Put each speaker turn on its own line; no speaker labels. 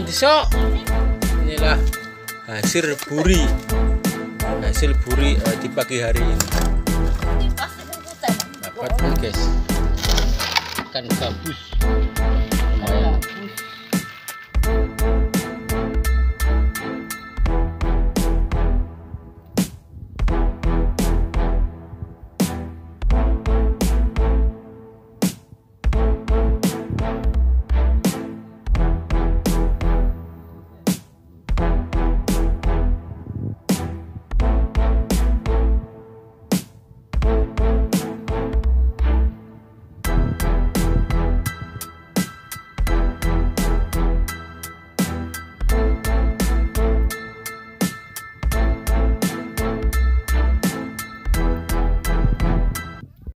Pak Diso. Inilah hasil buri. Hasil buri uh, di pagi hari ini. Dapat nih guys. Ikan gabus.